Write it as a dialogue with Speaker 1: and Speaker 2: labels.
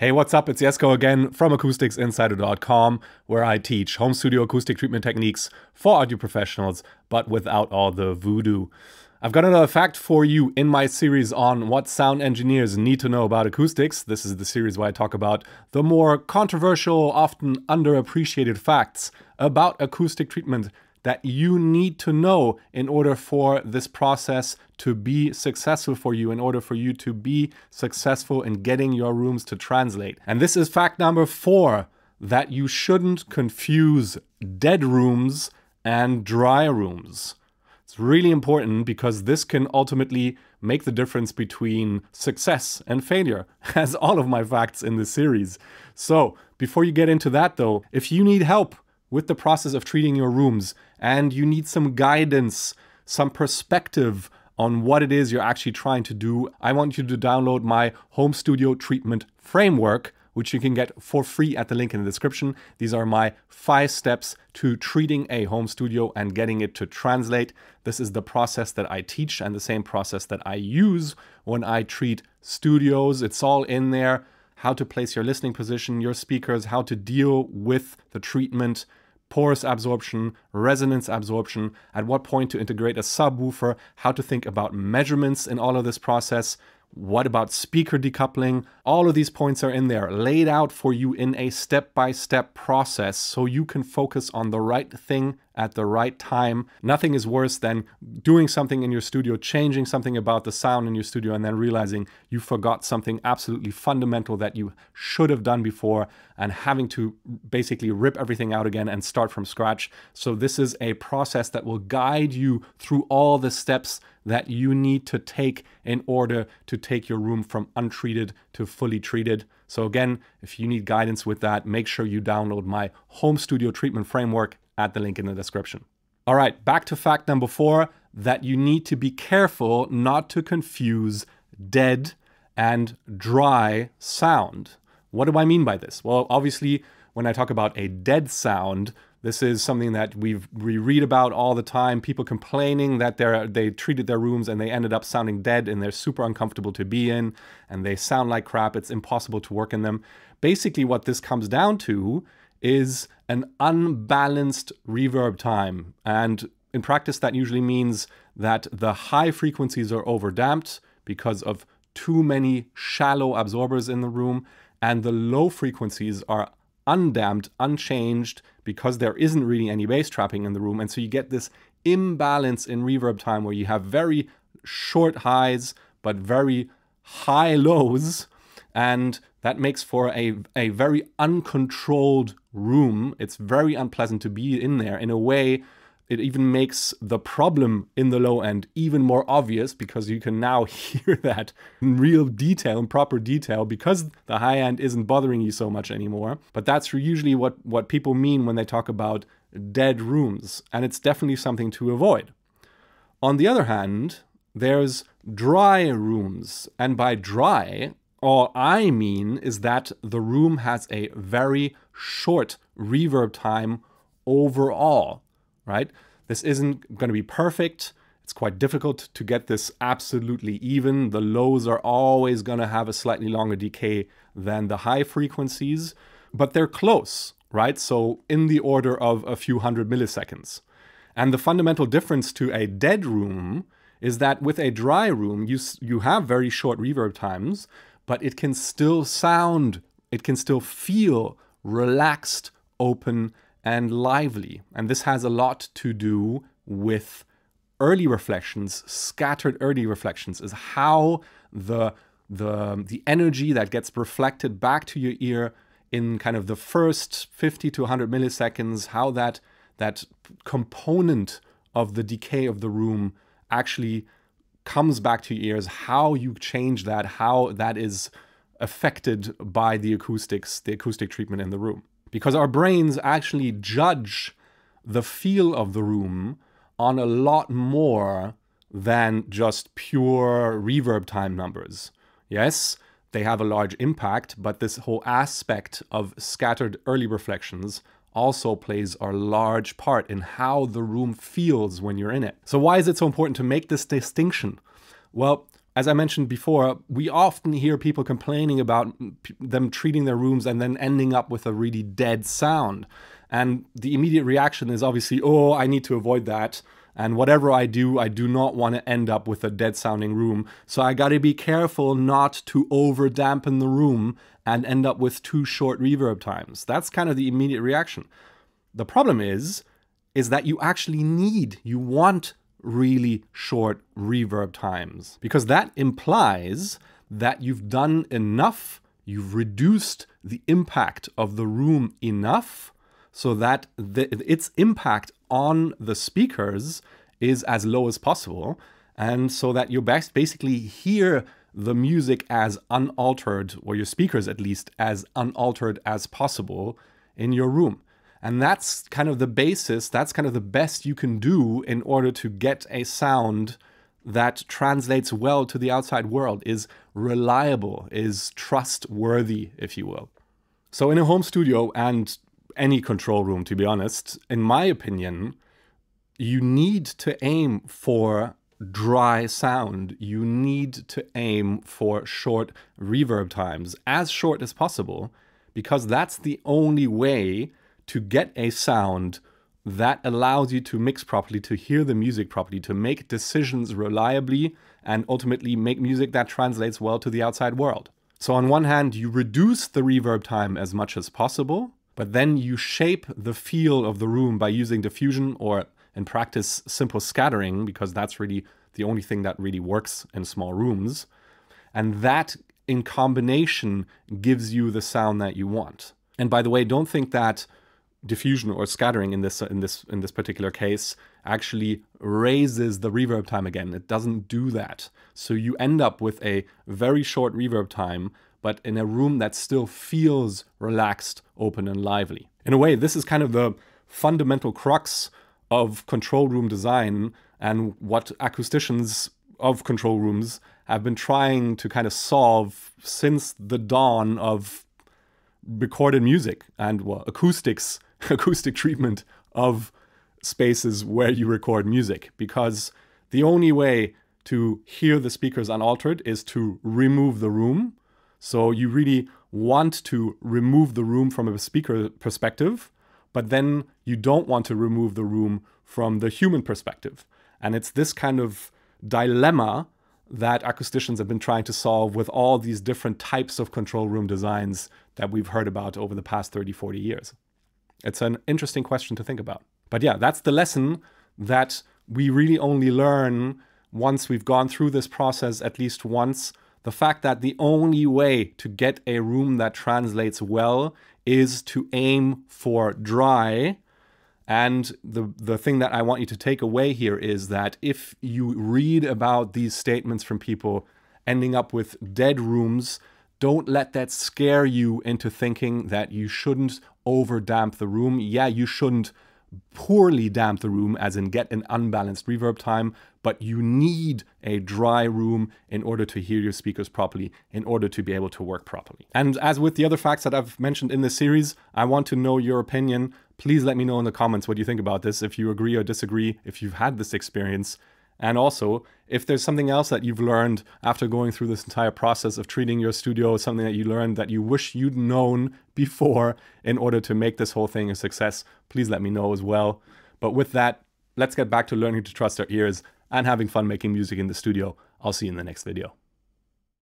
Speaker 1: Hey, what's up? It's Jesko again from AcousticsInsider.com, where I teach home studio acoustic treatment techniques for audio professionals, but without all the voodoo. I've got another fact for you in my series on what sound engineers need to know about acoustics. This is the series where I talk about the more controversial, often underappreciated facts about acoustic treatment that you need to know in order for this process to be successful for you, in order for you to be successful in getting your rooms to translate. And this is fact number four that you shouldn't confuse dead rooms and dry rooms. It's really important because this can ultimately make the difference between success and failure, as all of my facts in this series. So, before you get into that though, if you need help with the process of treating your rooms and you need some guidance, some perspective on what it is you're actually trying to do, I want you to download my home studio treatment framework, which you can get for free at the link in the description. These are my five steps to treating a home studio and getting it to translate. This is the process that I teach and the same process that I use when I treat studios. It's all in there how to place your listening position, your speakers, how to deal with the treatment, porous absorption, resonance absorption, at what point to integrate a subwoofer, how to think about measurements in all of this process, what about speaker decoupling? All of these points are in there, laid out for you in a step by step process so you can focus on the right thing at the right time. Nothing is worse than doing something in your studio, changing something about the sound in your studio, and then realizing you forgot something absolutely fundamental that you should have done before and having to basically rip everything out again and start from scratch. So, this is a process that will guide you through all the steps that you need to take in order to take your room from untreated to fully treated. So, again, if you need guidance with that, make sure you download my home studio treatment framework at the link in the description. All right, back to fact number four that you need to be careful not to confuse dead and dry sound. What do I mean by this? Well, obviously, when I talk about a dead sound, this is something that we we read about all the time. People complaining that they they treated their rooms and they ended up sounding dead and they're super uncomfortable to be in and they sound like crap. It's impossible to work in them. Basically, what this comes down to is an unbalanced reverb time. And in practice, that usually means that the high frequencies are overdamped because of too many shallow absorbers in the room, and the low frequencies are undamped, unchanged, because there isn't really any bass trapping in the room. And so you get this imbalance in reverb time where you have very short highs, but very high lows. And that makes for a, a very uncontrolled room. It's very unpleasant to be in there in a way it even makes the problem in the low end even more obvious because you can now hear that in real detail, in proper detail, because the high end isn't bothering you so much anymore. But that's usually what, what people mean when they talk about dead rooms, and it's definitely something to avoid. On the other hand, there's dry rooms, and by dry, all I mean is that the room has a very short reverb time overall right? This isn't going to be perfect. It's quite difficult to get this absolutely even. The lows are always going to have a slightly longer decay than the high frequencies, but they're close, right? So in the order of a few hundred milliseconds. And the fundamental difference to a dead room is that with a dry room, you, you have very short reverb times, but it can still sound, it can still feel relaxed, open, and lively. And this has a lot to do with early reflections, scattered early reflections, is how the the the energy that gets reflected back to your ear in kind of the first 50 to 100 milliseconds, how that that component of the decay of the room actually comes back to your ears, how you change that, how that is affected by the acoustics, the acoustic treatment in the room because our brains actually judge the feel of the room on a lot more than just pure reverb time numbers. Yes, they have a large impact, but this whole aspect of scattered early reflections also plays a large part in how the room feels when you're in it. So, why is it so important to make this distinction? Well, as I mentioned before, we often hear people complaining about them treating their rooms and then ending up with a really dead sound. And the immediate reaction is obviously, oh, I need to avoid that. And whatever I do, I do not want to end up with a dead sounding room. So I got to be careful not to over dampen the room and end up with too short reverb times. That's kind of the immediate reaction. The problem is, is that you actually need, you want really short reverb times because that implies that you've done enough, you've reduced the impact of the room enough so that the, its impact on the speakers is as low as possible and so that you best basically hear the music as unaltered or your speakers at least as unaltered as possible in your room and that's kind of the basis, that's kind of the best you can do in order to get a sound that translates well to the outside world, is reliable, is trustworthy, if you will. So, in a home studio and any control room, to be honest, in my opinion, you need to aim for dry sound. You need to aim for short reverb times, as short as possible, because that's the only way to get a sound that allows you to mix properly, to hear the music properly, to make decisions reliably, and ultimately make music that translates well to the outside world. So, on one hand, you reduce the reverb time as much as possible, but then you shape the feel of the room by using diffusion or, in practice, simple scattering, because that's really the only thing that really works in small rooms. And that in combination gives you the sound that you want. And by the way, don't think that diffusion or scattering in this uh, in this in this particular case actually raises the reverb time again. It doesn't do that. So you end up with a very short reverb time, but in a room that still feels relaxed, open, and lively. In a way, this is kind of the fundamental crux of control room design and what acousticians of control rooms have been trying to kind of solve since the dawn of recorded music and well, acoustics acoustic treatment of spaces where you record music because the only way to hear the speakers unaltered is to remove the room. So you really want to remove the room from a speaker perspective, but then you don't want to remove the room from the human perspective. And it's this kind of dilemma that acousticians have been trying to solve with all these different types of control room designs that we've heard about over the past 30, 40 years. It's an interesting question to think about. But yeah, that's the lesson that we really only learn once we've gone through this process at least once. The fact that the only way to get a room that translates well is to aim for dry. And the, the thing that I want you to take away here is that if you read about these statements from people ending up with dead rooms, don't let that scare you into thinking that you shouldn't over damp the room. Yeah, you shouldn't poorly damp the room, as in get an unbalanced reverb time, but you need a dry room in order to hear your speakers properly, in order to be able to work properly. And as with the other facts that I've mentioned in this series, I want to know your opinion. Please let me know in the comments what you think about this, if you agree or disagree, if you've had this experience. And also, if there's something else that you've learned after going through this entire process of treating your studio, something that you learned that you wish you'd known before in order to make this whole thing a success, please let me know as well. But with that, let's get back to learning to trust our ears and having fun making music in the studio. I'll see you in the next video.